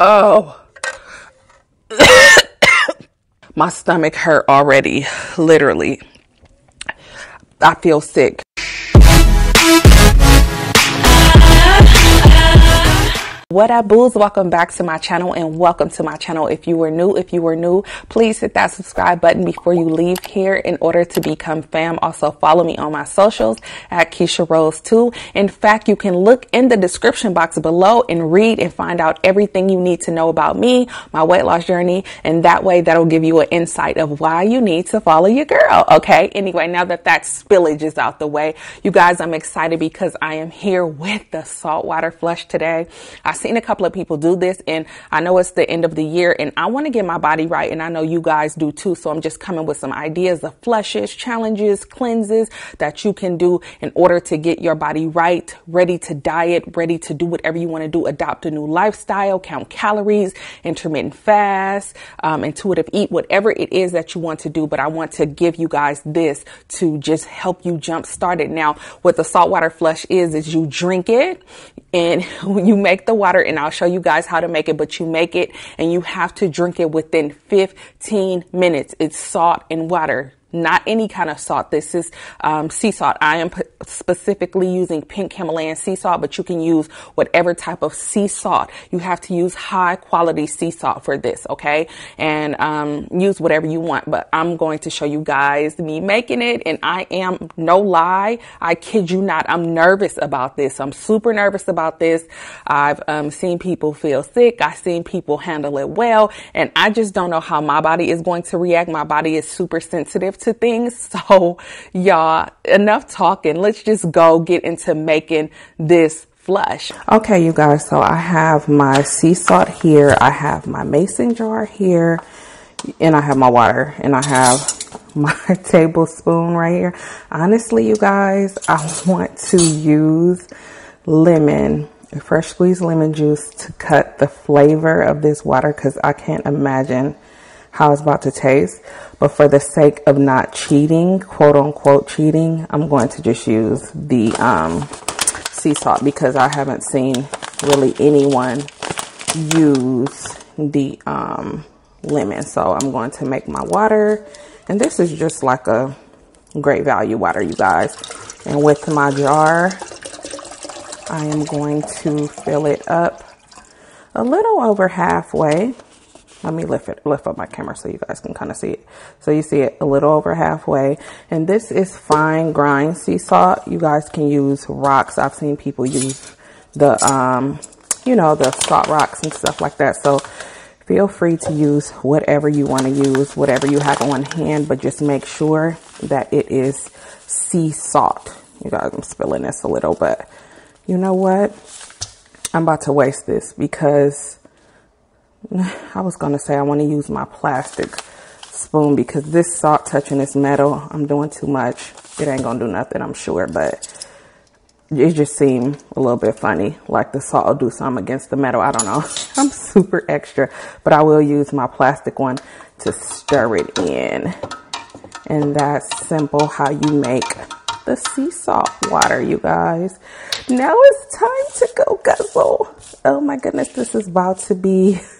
Oh. My stomach hurt already, literally. I feel sick. What up, boos? Welcome back to my channel and welcome to my channel. If you were new, if you were new, please hit that subscribe button before you leave here in order to become fam. Also follow me on my socials at Kisha Rose 2. In fact, you can look in the description box below and read and find out everything you need to know about me, my weight loss journey, and that way that'll give you an insight of why you need to follow your girl. Okay. Anyway, now that that spillage is out the way, you guys, I'm excited because I am here with the saltwater flush today. I seen a couple of people do this and I know it's the end of the year and I want to get my body right and I know you guys do too. So I'm just coming with some ideas of flushes, challenges, cleanses that you can do in order to get your body right, ready to diet, ready to do whatever you want to do, adopt a new lifestyle, count calories, intermittent fast, um, intuitive eat, whatever it is that you want to do. But I want to give you guys this to just help you jump it. Now, what the saltwater flush is, is you drink it and you make the water and I'll show you guys how to make it, but you make it and you have to drink it within 15 minutes. It's salt and water not any kind of salt. This is um, sea salt. I am specifically using pink Himalayan sea salt, but you can use whatever type of sea salt. You have to use high quality sea salt for this, okay? And um, use whatever you want. But I'm going to show you guys me making it, and I am no lie. I kid you not. I'm nervous about this. I'm super nervous about this. I've um, seen people feel sick. I've seen people handle it well, and I just don't know how my body is going to react. My body is super sensitive to things. So y'all, enough talking. Let's just go get into making this flush. Okay, you guys. So I have my sea salt here. I have my mason jar here and I have my water and I have my tablespoon right here. Honestly, you guys, I want to use lemon, fresh squeezed lemon juice to cut the flavor of this water because I can't imagine how it's about to taste. But for the sake of not cheating, quote unquote cheating, I'm going to just use the um, sea salt because I haven't seen really anyone use the um, lemon. So I'm going to make my water. And this is just like a great value water, you guys. And with my jar, I am going to fill it up a little over halfway. Let me lift it, lift up my camera so you guys can kind of see it. So you see it a little over halfway. And this is fine grind sea salt. You guys can use rocks. I've seen people use the, um, you know, the salt rocks and stuff like that. So feel free to use whatever you want to use, whatever you have on hand, but just make sure that it is sea salt. You guys, I'm spilling this a little, but you know what? I'm about to waste this because I was going to say I want to use my plastic spoon because this salt touching this metal, I'm doing too much. It ain't going to do nothing, I'm sure, but it just seemed a little bit funny. Like the salt will do something against the metal. I don't know. I'm super extra, but I will use my plastic one to stir it in. And that's simple how you make the sea salt water, you guys. Now it's time to go guzzle. Oh my goodness, this is about to be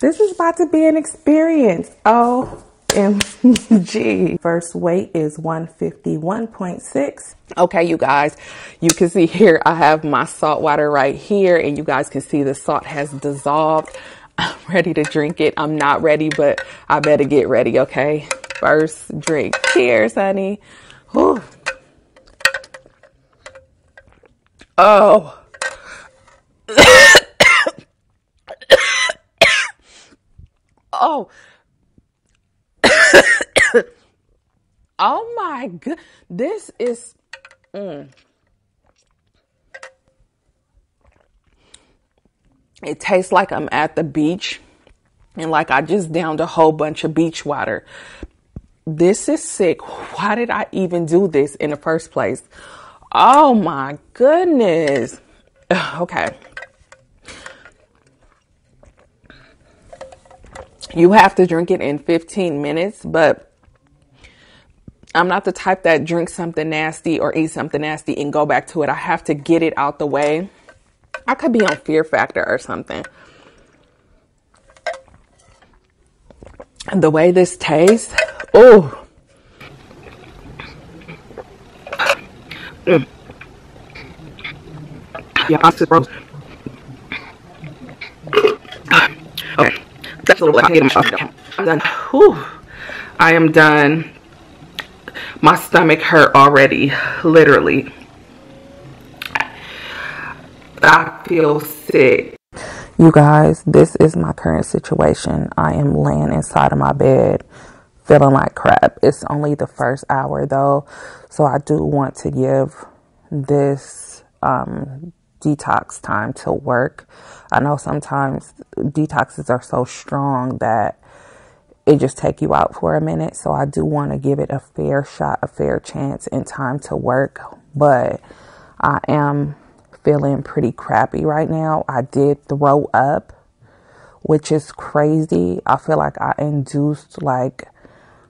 this is about to be an experience. OMG. First weight is 151.6. Okay, you guys, you can see here I have my salt water right here, and you guys can see the salt has dissolved. I'm ready to drink it. I'm not ready, but I better get ready, okay? First drink. Cheers, honey. Whew. Oh. Oh. oh my god. This is mm. It tastes like I'm at the beach and like I just downed a whole bunch of beach water. This is sick. Why did I even do this in the first place? Oh my goodness. Okay. You have to drink it in 15 minutes, but I'm not the type that drinks something nasty or eat something nasty and go back to it. I have to get it out the way. I could be on fear factor or something. And the way this tastes, oh. Yeah, I'm that's a little bit. I get them I'm done. Whew. I am done. My stomach hurt already, literally. I feel sick. You guys, this is my current situation. I am laying inside of my bed feeling like crap. It's only the first hour though, so I do want to give this um, detox time to work. I know sometimes detoxes are so strong that it just take you out for a minute. So I do want to give it a fair shot, a fair chance and time to work. But I am feeling pretty crappy right now. I did throw up, which is crazy. I feel like I induced like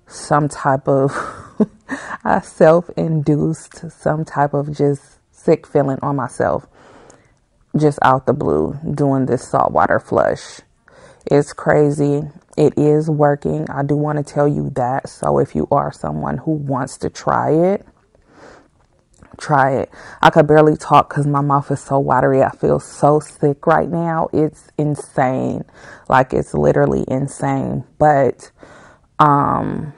some type of I self-induced some type of just sick feeling on myself just out the blue doing this saltwater flush. It's crazy. It is working. I do want to tell you that. So if you are someone who wants to try it, try it. I could barely talk because my mouth is so watery. I feel so sick right now. It's insane. Like it's literally insane. But um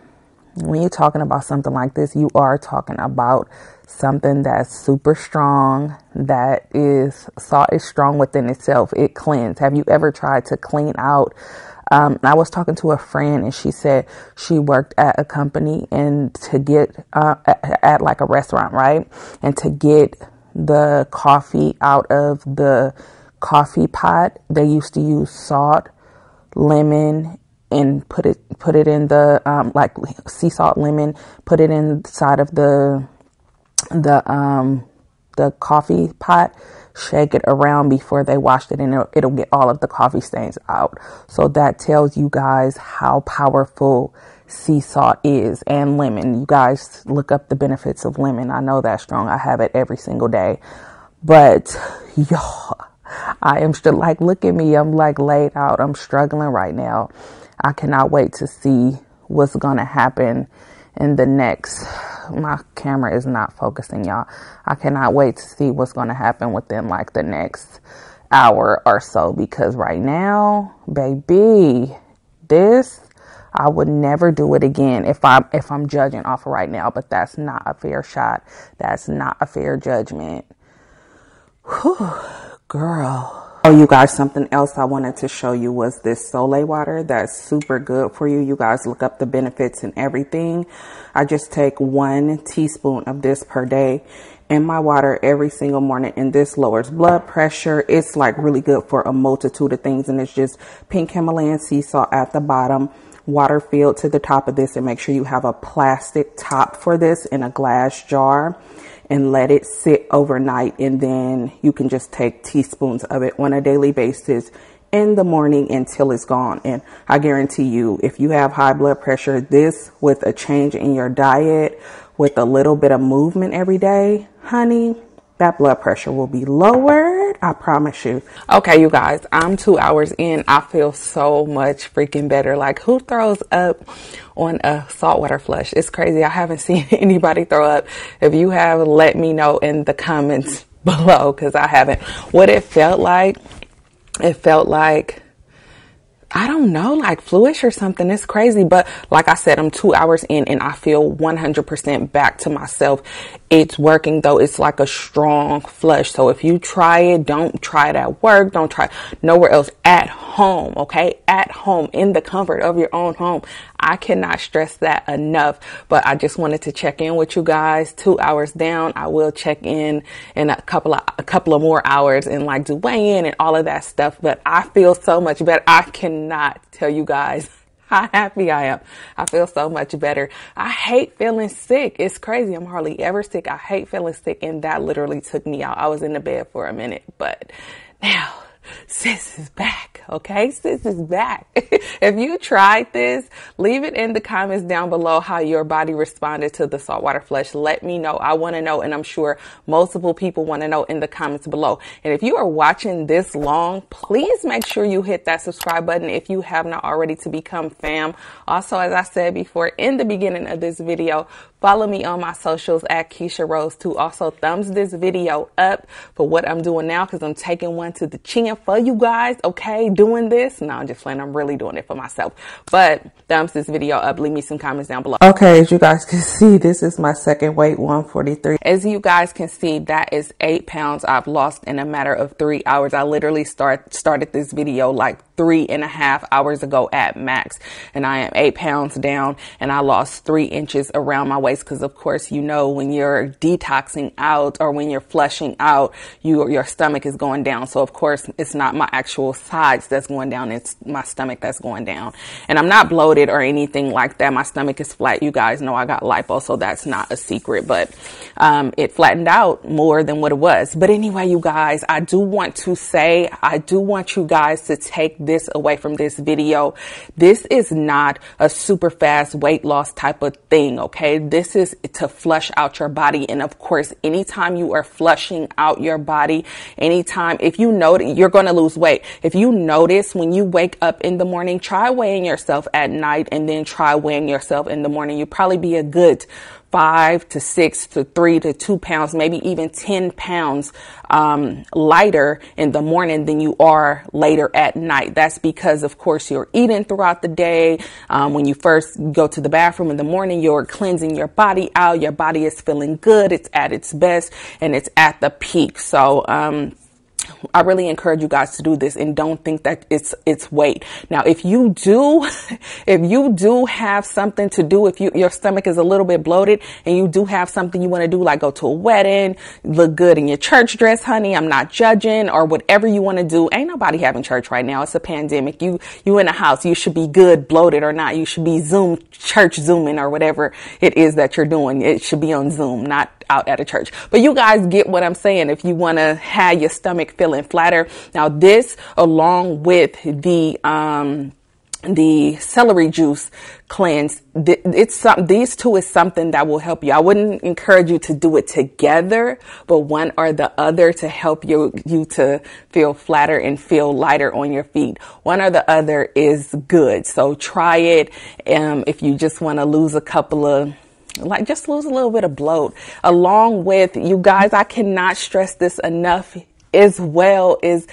when you're talking about something like this, you are talking about something that's super strong, that is salt is strong within itself. It cleans. Have you ever tried to clean out? Um, I was talking to a friend and she said she worked at a company and to get uh, at, at like a restaurant, right? And to get the coffee out of the coffee pot, they used to use salt, lemon, and put it put it in the um, like sea salt lemon put it inside of the the um the coffee pot shake it around before they wash it and it'll, it'll get all of the coffee stains out. So that tells you guys how powerful sea salt is and lemon. You guys look up the benefits of lemon. I know that strong. I have it every single day. But y'all i am still like look at me. I'm like laid out. I'm struggling right now I cannot wait to see what's going to happen in the next. My camera is not focusing, y'all. I cannot wait to see what's going to happen within like the next hour or so because right now, baby, this I would never do it again if I'm if I'm judging off of right now, but that's not a fair shot. That's not a fair judgment. Whew, girl. Oh, you guys, something else I wanted to show you was this sole water that's super good for you. You guys look up the benefits and everything. I just take one teaspoon of this per day in my water every single morning and this lowers blood pressure. It's like really good for a multitude of things and it's just pink Himalayan sea salt at the bottom water filled to the top of this and make sure you have a plastic top for this in a glass jar and let it sit overnight. And then you can just take teaspoons of it on a daily basis in the morning until it's gone. And I guarantee you, if you have high blood pressure, this with a change in your diet, with a little bit of movement every day, honey, that blood pressure will be lowered. I promise you. Okay, you guys, I'm two hours in. I feel so much freaking better. Like, who throws up on a saltwater flush? It's crazy. I haven't seen anybody throw up. If you have, let me know in the comments below because I haven't. What it felt like, it felt like I don't know, like fluish or something. It's crazy. But like I said, I'm two hours in and I feel 100% back to myself. It's working though. It's like a strong flush. So if you try it, don't try it at work. Don't try nowhere else at home. Okay. At home in the comfort of your own home. I cannot stress that enough, but I just wanted to check in with you guys. Two hours down. I will check in in a couple of, a couple of more hours and like do weigh in and all of that stuff. But I feel so much better. I cannot tell you guys how happy I am. I feel so much better. I hate feeling sick. It's crazy. I'm hardly ever sick. I hate feeling sick. And that literally took me out. I was in the bed for a minute, but now sis is back. Okay, sis is back. if you tried this, leave it in the comments down below how your body responded to the saltwater flush. Let me know. I want to know, and I'm sure multiple people want to know in the comments below. And if you are watching this long, please make sure you hit that subscribe button if you have not already to become fam. Also, as I said before in the beginning of this video, follow me on my socials at Kisha Rose to also thumbs this video up for what I'm doing now because I'm taking one to the chin for you guys. Okay, doing this. No, I'm just playing. I'm really doing it for myself. But thumbs this video up. Leave me some comments down below. Okay, as you guys can see, this is my second weight, 143. As you guys can see, that is eight pounds I've lost in a matter of three hours. I literally start started this video like three and a half hours ago at max and I am eight pounds down and I lost three inches around my waist because of course you know when you're detoxing out or when you're flushing out you your stomach is going down. So of course it's not my actual sides that's going down it's my stomach that's going down. And I'm not bloated or anything like that. My stomach is flat. You guys know I got lipo so that's not a secret but um, it flattened out more than what it was. But anyway you guys I do want to say I do want you guys to take this away from this video. This is not a super fast weight loss type of thing. Okay. This is to flush out your body. And of course, anytime you are flushing out your body, anytime, if you know you're going to lose weight, if you notice when you wake up in the morning, try weighing yourself at night and then try weighing yourself in the morning. You'll probably be a good five to six to three to two pounds, maybe even 10 pounds um, lighter in the morning than you are later at night. That's because, of course, you're eating throughout the day. Um, when you first go to the bathroom in the morning, you're cleansing your body out. Your body is feeling good. It's at its best and it's at the peak. So, um, I really encourage you guys to do this and don't think that it's it's weight. Now, if you do, if you do have something to do, if you your stomach is a little bit bloated and you do have something you want to do, like go to a wedding, look good in your church dress, honey. I'm not judging or whatever you want to do. Ain't nobody having church right now. It's a pandemic. You you in a house. You should be good, bloated or not. You should be Zoom church zooming or whatever it is that you're doing. It should be on Zoom, not out at a church. But you guys get what I'm saying. If you want to have your stomach feeling flatter. Now this along with the, um, the celery juice cleanse it's some these two is something that will help you i wouldn't encourage you to do it together but one or the other to help you you to feel flatter and feel lighter on your feet one or the other is good so try it um, if you just want to lose a couple of like just lose a little bit of bloat along with you guys. I cannot stress this enough as well is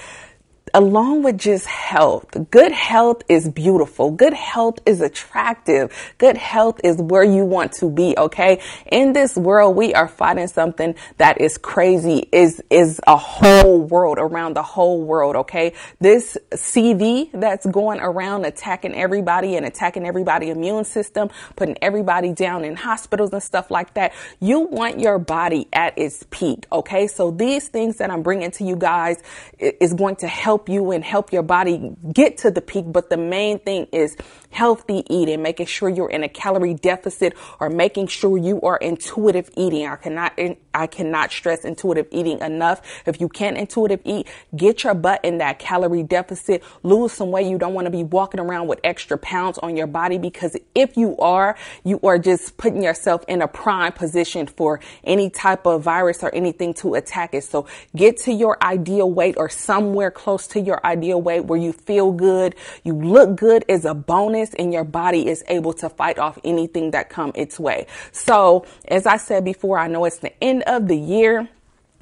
along with just health. Good health is beautiful. Good health is attractive. Good health is where you want to be. Okay. In this world, we are fighting something that is crazy, is, is a whole world around the whole world. Okay. This CV that's going around attacking everybody and attacking everybody immune system, putting everybody down in hospitals and stuff like that. You want your body at its peak. Okay. So these things that I'm bringing to you guys is going to help help you and help your body get to the peak. But the main thing is healthy eating, making sure you're in a calorie deficit or making sure you are intuitive eating. I cannot, I cannot stress intuitive eating enough. If you can't intuitive eat, get your butt in that calorie deficit, lose some weight. You don't want to be walking around with extra pounds on your body because if you are, you are just putting yourself in a prime position for any type of virus or anything to attack it. So get to your ideal weight or somewhere close to your ideal weight where you feel good, you look good is a bonus and your body is able to fight off anything that come its way. So as I said before, I know it's the end of the year.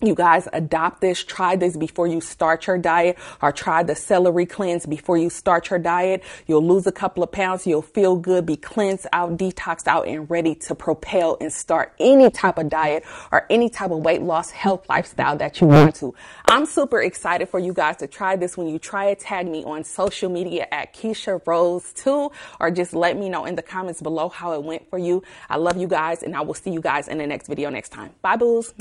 You guys adopt this, try this before you start your diet or try the celery cleanse before you start your diet. You'll lose a couple of pounds. You'll feel good, be cleansed out, detoxed out and ready to propel and start any type of diet or any type of weight loss health lifestyle that you want to. I'm super excited for you guys to try this. When you try it, tag me on social media at Kisha Rose 2 or just let me know in the comments below how it went for you. I love you guys and I will see you guys in the next video next time. Bye boos.